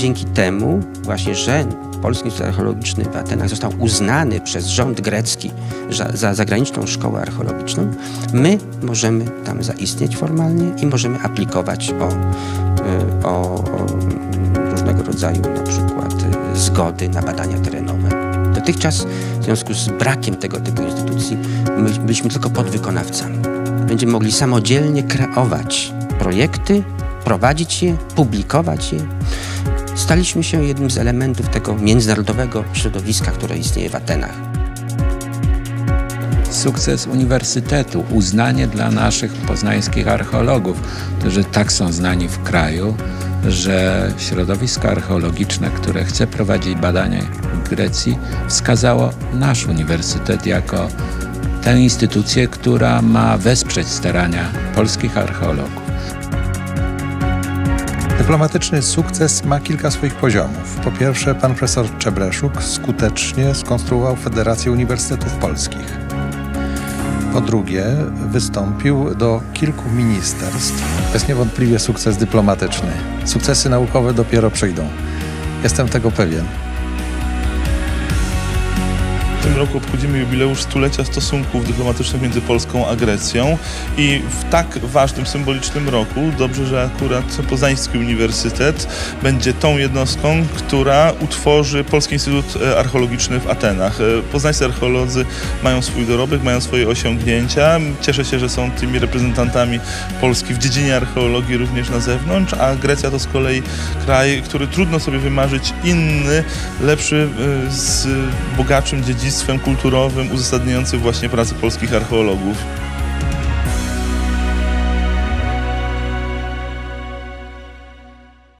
dzięki temu właśnie, że Polski Instytut Archeologiczny w Atenach został uznany przez rząd grecki za, za zagraniczną szkołę archeologiczną, my możemy tam zaistnieć formalnie i możemy aplikować o, y, o, o różnego rodzaju na przykład y, zgody na badania terenowe. Dotychczas w związku z brakiem tego typu instytucji my byliśmy tylko podwykonawcami. Będziemy mogli samodzielnie kreować projekty, prowadzić je, publikować je. Staliśmy się jednym z elementów tego międzynarodowego środowiska, które istnieje w Atenach. Sukces uniwersytetu, uznanie dla naszych poznańskich archeologów, którzy tak są znani w kraju, że środowisko archeologiczne, które chce prowadzić badania w Grecji, wskazało nasz uniwersytet jako tę instytucję, która ma wesprzeć starania polskich archeologów. Dyplomatyczny sukces ma kilka swoich poziomów. Po pierwsze, pan profesor Czebreszuk skutecznie skonstruował Federację Uniwersytetów Polskich. Po drugie, wystąpił do kilku ministerstw. To jest niewątpliwie sukces dyplomatyczny. Sukcesy naukowe dopiero przyjdą. Jestem tego pewien. Roku obchodzimy jubileusz stulecia stosunków dyplomatycznych między Polską a Grecją i w tak ważnym, symbolicznym roku dobrze, że akurat Poznański Uniwersytet będzie tą jednostką, która utworzy Polski Instytut e, Archeologiczny w Atenach. E, poznańscy archeolodzy mają swój dorobek, mają swoje osiągnięcia. Cieszę się, że są tymi reprezentantami Polski w dziedzinie archeologii również na zewnątrz, a Grecja to z kolei kraj, który trudno sobie wymarzyć inny, lepszy, e, z bogatszym dziedzictwem kulturowym uzasadniającym właśnie pracę polskich archeologów.